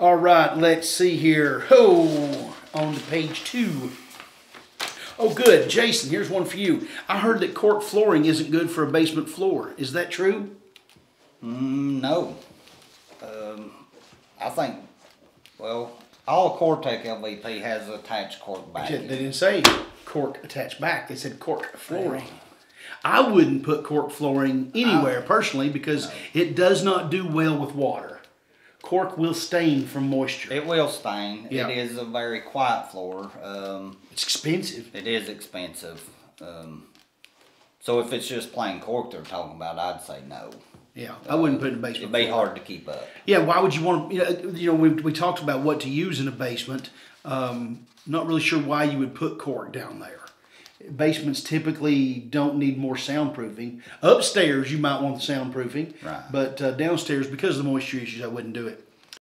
All right, let's see here. Oh, on to page two. Oh, good. Jason, here's one for you. I heard that cork flooring isn't good for a basement floor. Is that true? Mm, no. Um, I think, well, all COREtec LVP has attached cork They backing. didn't say cork attached back. They said cork flooring. I wouldn't put cork flooring anywhere personally because it does not do well with water. Cork will stain from moisture. It will stain. Yeah. It is a very quiet floor. Um, It's expensive. it is expensive. Um, so if it's just plain cork they're talking about, I'd say no. Yeah, I wouldn't put it in the basement. It'd be hard to keep up. Yeah, why would you want to? You know, you know we, we talked about what to use in a basement. Um, not really sure why you would put cork down there. Basements typically don't need more soundproofing. Upstairs, you might want the soundproofing, Right. but uh, downstairs, because of the moisture issues, I wouldn't do it.